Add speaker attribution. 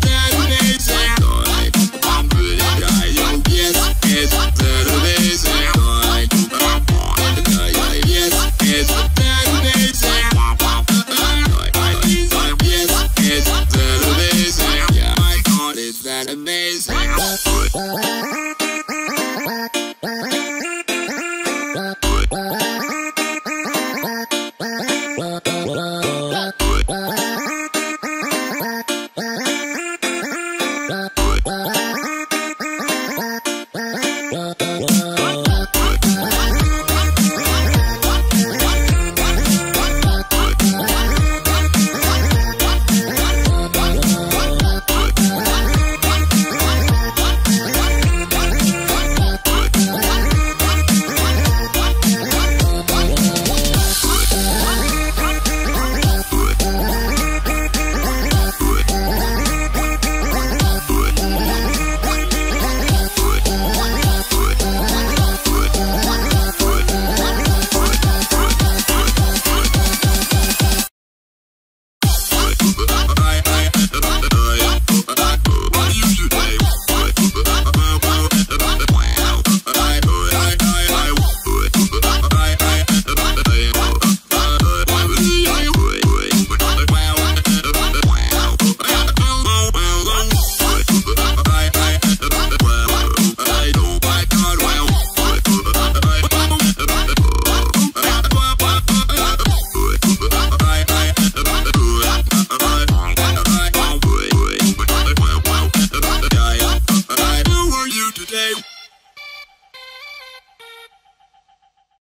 Speaker 1: Ten days